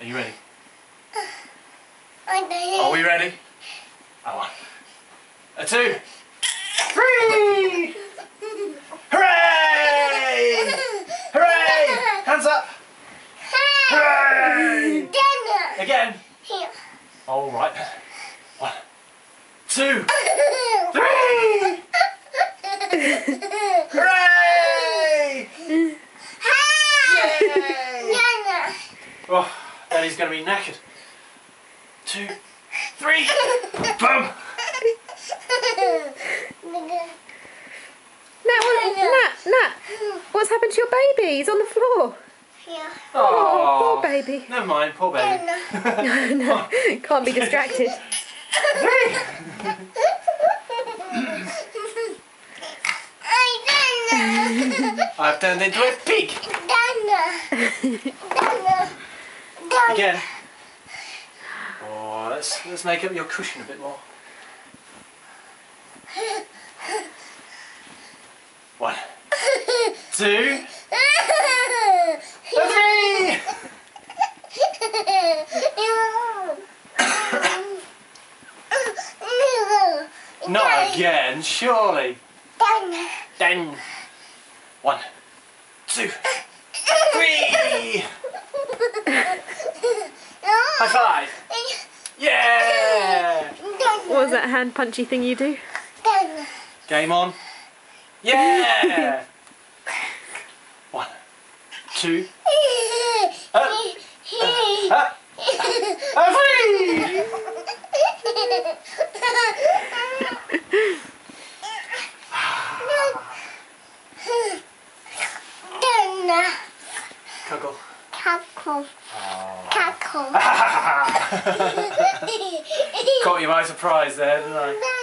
Are you ready? Oh, are we ready? A one. A two. Three! Hooray! Hooray! Hands up! Hooray! Again. All right. One, two, three! Hooray! Yay! Oh, Daddy's gonna be knackered. Two, three, boom! Nat, what, Nat, Nat, what's happened to your baby? He's on the floor. Yeah. Oh, poor baby. Never mind, poor baby. no, can't be distracted. I've turned into a pig again. Oh, let's let's make up your cushion a bit more. One, two, three. Not again, surely. Then one, two, High. Yeah. What was that hand punchy thing you do? Game on. Yeah. One, two, up, up, up, three. Ah. Cuckle. Caught you by surprise there, didn't I?